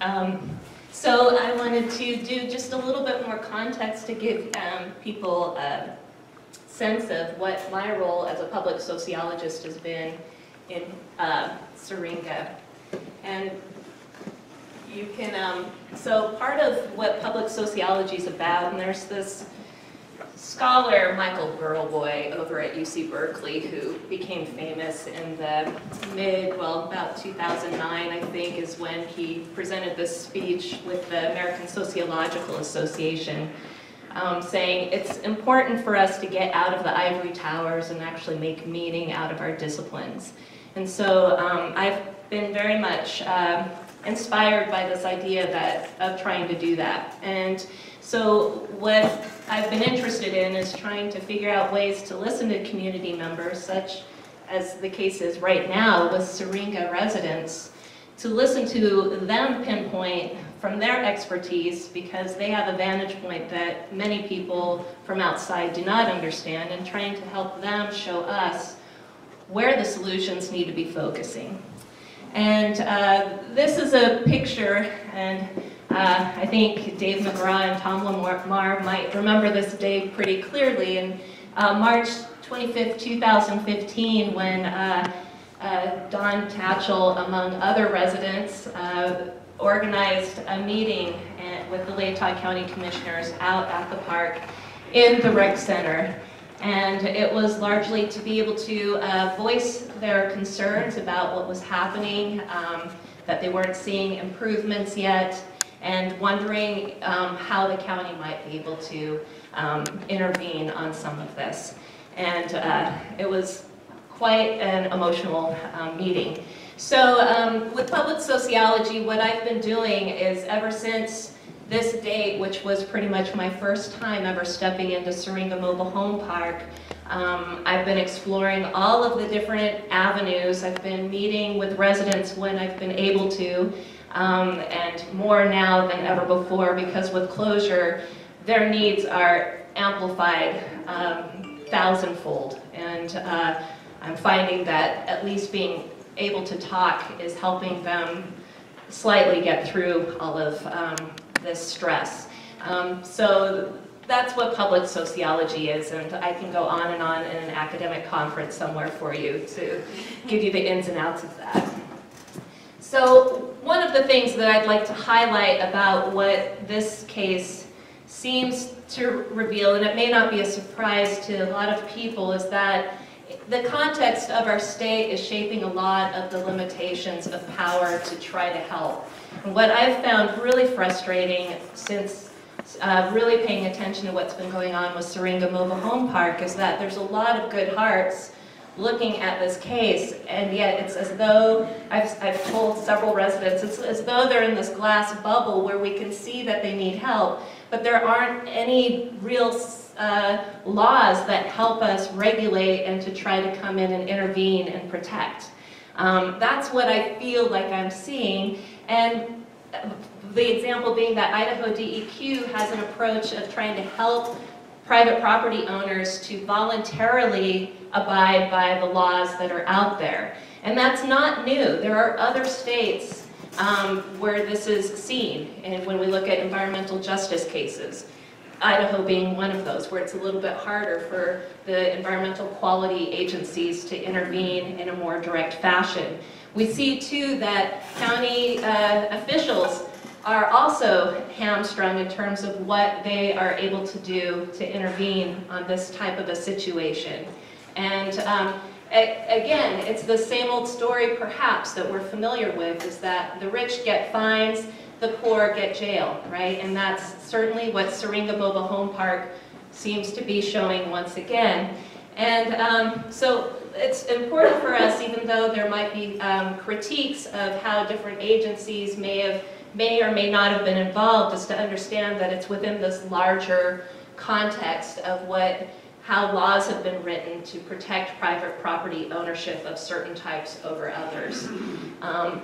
Um, so I wanted to do just a little bit more context to give um, people a sense of what my role as a public sociologist has been in uh, Syringa. And you can, um, so part of what public sociology is about, and there's this scholar, Michael Burawoy, over at UC Berkeley, who became famous in the mid, well, about 2009, I think, is when he presented this speech with the American Sociological Association, um, saying it's important for us to get out of the ivory towers and actually make meaning out of our disciplines. And so um, I've been very much um, inspired by this idea that of trying to do that. And so what I've been interested in is trying to figure out ways to listen to community members, such as the case is right now with Syringa residents, to listen to them pinpoint from their expertise because they have a vantage point that many people from outside do not understand and trying to help them show us where the solutions need to be focusing. And uh, this is a picture, and uh, I think Dave McGraw and Tom Lamar might remember this day pretty clearly. In uh, March 25th, 2015, when uh, uh, Don Tatchell, among other residents, uh, organized a meeting with the Latah County Commissioners out at the park in the rec center. And it was largely to be able to uh, voice their concerns about what was happening, um, that they weren't seeing improvements yet, and wondering um, how the county might be able to um, intervene on some of this. And uh, it was quite an emotional um, meeting. So um, with public sociology, what I've been doing is ever since this date, which was pretty much my first time ever stepping into Syringa Mobile Home Park, um, I've been exploring all of the different avenues. I've been meeting with residents when I've been able to, um, and more now than ever before because with closure, their needs are amplified um, thousandfold. And uh, I'm finding that at least being able to talk is helping them slightly get through all of um, this stress. Um, so that's what public sociology is, and I can go on and on in an academic conference somewhere for you to give you the ins and outs of that. So one of the things that I'd like to highlight about what this case seems to reveal, and it may not be a surprise to a lot of people, is that the context of our state is shaping a lot of the limitations of power to try to help. What I've found really frustrating since uh, really paying attention to what's been going on with Syringa Mobile Home Park is that there's a lot of good hearts looking at this case, and yet it's as though, I've, I've told several residents, it's as though they're in this glass bubble where we can see that they need help, but there aren't any real uh, laws that help us regulate and to try to come in and intervene and protect. Um, that's what I feel like I'm seeing, and the example being that Idaho DEQ has an approach of trying to help private property owners to voluntarily abide by the laws that are out there. And that's not new. There are other states um, where this is seen, and when we look at environmental justice cases. Idaho being one of those, where it's a little bit harder for the environmental quality agencies to intervene in a more direct fashion. We see too that county uh, officials are also hamstrung in terms of what they are able to do to intervene on this type of a situation. And um, again, it's the same old story perhaps that we're familiar with, is that the rich get fines, the poor get jail, right? And that's certainly what Syringa Mobile Home Park seems to be showing once again. And um, so it's important for us, even though there might be um, critiques of how different agencies may have may or may not have been involved is to understand that it's within this larger context of what how laws have been written to protect private property ownership of certain types over others. Um,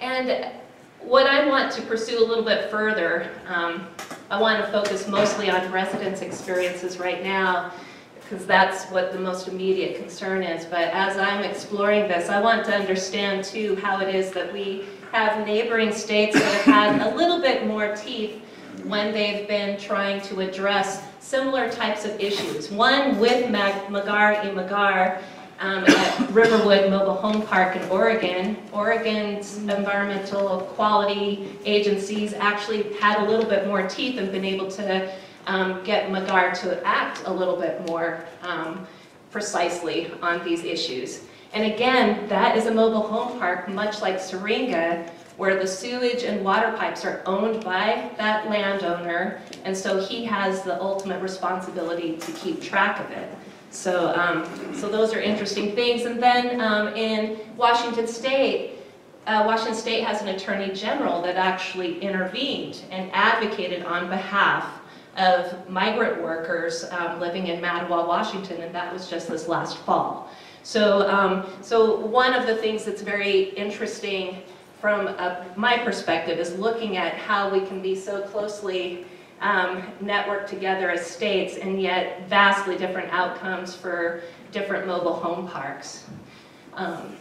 and what I want to pursue a little bit further, um, I want to focus mostly on residents' experiences right now, because that's what the most immediate concern is. But as I'm exploring this, I want to understand too how it is that we have neighboring states that have had a little bit more teeth when they've been trying to address similar types of issues. One with Mag- Magar e Magar um, at Riverwood Mobile Home Park in Oregon. Oregon's environmental quality agencies actually had a little bit more teeth and been able to um, get Magar to act a little bit more um, precisely on these issues. And again, that is a mobile home park, much like Syringa, where the sewage and water pipes are owned by that landowner, and so he has the ultimate responsibility to keep track of it. So, um, so those are interesting things. And then um, in Washington State, uh, Washington State has an attorney general that actually intervened and advocated on behalf of migrant workers um, living in Mattawa, Washington, and that was just this last fall. So, um, so one of the things that's very interesting from uh, my perspective is looking at how we can be so closely um, networked together as states and yet vastly different outcomes for different mobile home parks. Um,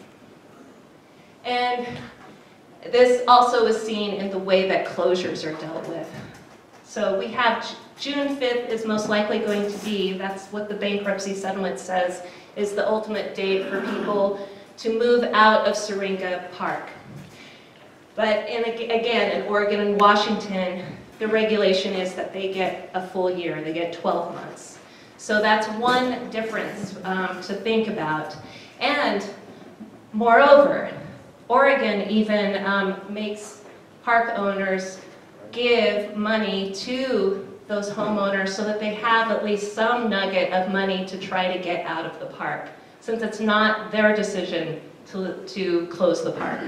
and this also is seen in the way that closures are dealt with. So we have June 5th is most likely going to be, that's what the bankruptcy settlement says, is the ultimate date for people to move out of Syringa Park. But in, again, in Oregon and Washington, the regulation is that they get a full year, they get 12 months. So that's one difference um, to think about. And moreover, Oregon even um, makes park owners give money to those homeowners so that they have at least some nugget of money to try to get out of the park, since it's not their decision to, to close the park.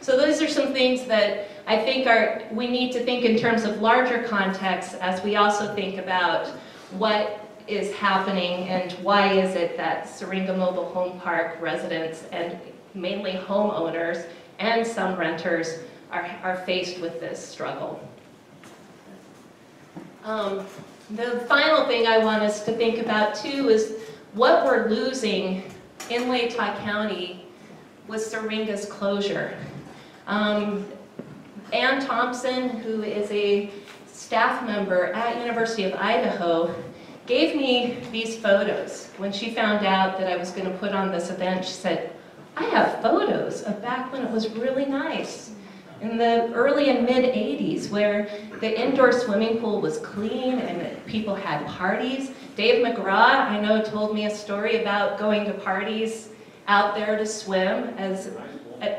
So those are some things that I think are, we need to think in terms of larger context as we also think about what is happening and why is it that Syringa Mobile Home Park residents and mainly homeowners and some renters are, are faced with this struggle. Um, the final thing I want us to think about too is what we're losing in Latah County with Syringa's closure. Um, Ann Thompson, who is a staff member at University of Idaho, gave me these photos. When she found out that I was going to put on this event, she said, I have photos of back when it was really nice in the early and mid 80s where the indoor swimming pool was clean and people had parties. Dave McGraw, I know, told me a story about going to parties out there to swim as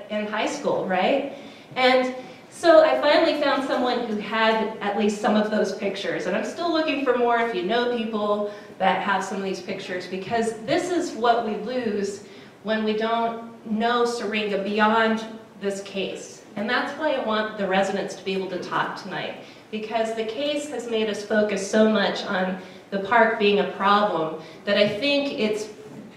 in high school, right? And so I finally found someone who had at least some of those pictures, and I'm still looking for more if you know people that have some of these pictures, because this is what we lose when we don't know Syringa beyond this case. And that's why I want the residents to be able to talk tonight, because the case has made us focus so much on the park being a problem that I think it's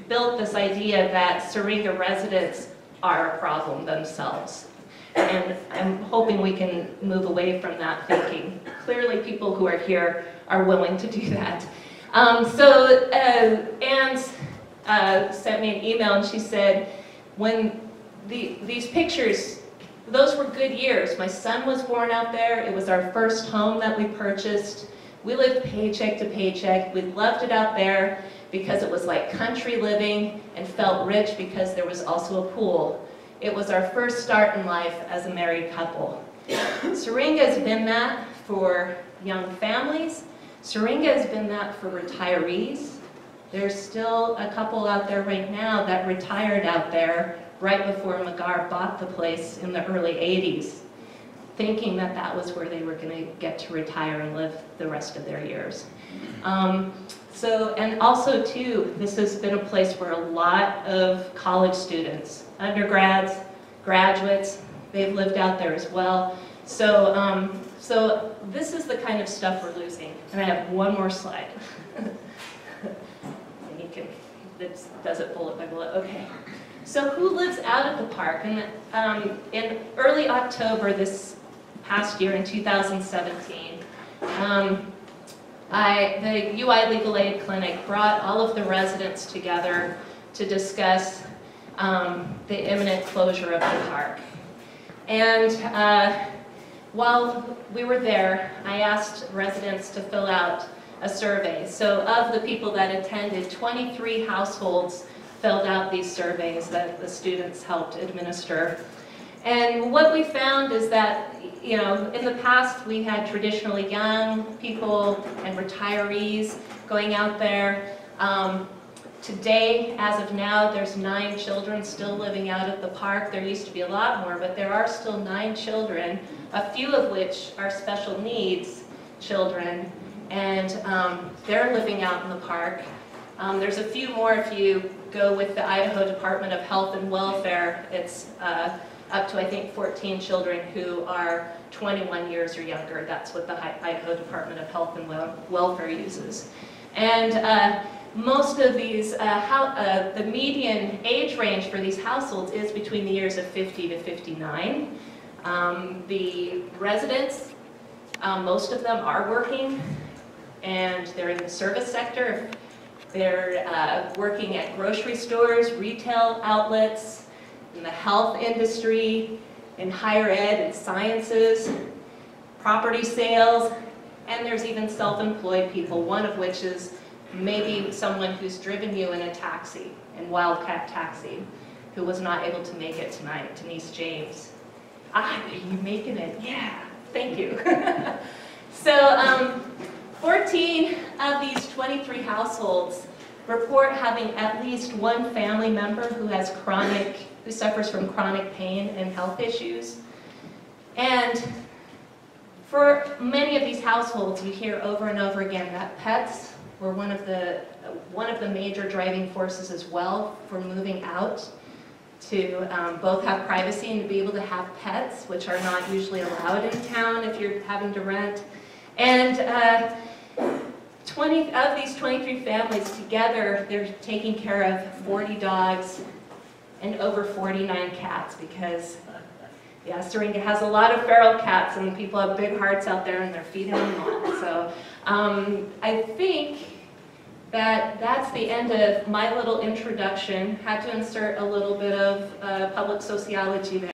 built this idea that Syringa residents are a problem themselves. And I'm hoping we can move away from that thinking. Clearly people who are here are willing to do that. Um, so uh, Anne uh, sent me an email and she said, when the, these pictures those were good years. My son was born out there. It was our first home that we purchased. We lived paycheck to paycheck. We loved it out there because it was like country living and felt rich because there was also a pool. It was our first start in life as a married couple. Syringa has been that for young families. Syringa has been that for retirees. There's still a couple out there right now that retired out there right before Magar bought the place in the early 80s, thinking that that was where they were going to get to retire and live the rest of their years. Um, so, and also too, this has been a place where a lot of college students, undergrads, graduates, they've lived out there as well. So, um, so this is the kind of stuff we're losing. And I have one more slide. and you can, it does it bullet by bullet, okay. So who lives out of the park? And um, in early October this past year, in 2017, um, I, the UI Legal Aid Clinic brought all of the residents together to discuss um, the imminent closure of the park. And uh, while we were there, I asked residents to fill out a survey. So of the people that attended, 23 households filled out these surveys that the students helped administer. And what we found is that, you know, in the past, we had traditionally young people and retirees going out there. Um, Today, as of now, there's nine children still living out at the park. There used to be a lot more, but there are still nine children, a few of which are special needs children, and um, they're living out in the park. Um, There's a few more if you go with the Idaho Department of Health and Welfare. It's uh, up to, I think, 14 children who are 21 years or younger. That's what the Idaho Department of Health and Wel- Welfare uses. And uh, most of these, uh, hou- uh, the median age range for these households is between the years of 50 to 59. Um, The residents, um, most of them are working, and they're in the service sector. They're uh, working at grocery stores, retail outlets, in the health industry, in higher ed and sciences, property sales, and there's even self-employed people, one of which is maybe someone who's driven you in a taxi, in Wildcat Taxi, who was not able to make it tonight, Denise James. Ah, you making it, yeah, thank you. So, um, 14 of these 23 households report having at least one family member who has chronic, who suffers from chronic pain and health issues. And for many of these households, you hear over and over again that pets were one of the, one of the major driving forces as well for moving out to um, both have privacy and to be able to have pets, which are not usually allowed in town if you're having to rent. And uh, 20 of these 23 families together, they're taking care of 40 dogs and over 49 cats because, yeah, Syringa has a lot of feral cats and people have big hearts out there and they're feeding them on. So um, I think that that's the end of my little introduction. Had to insert a little bit of uh, public sociology there.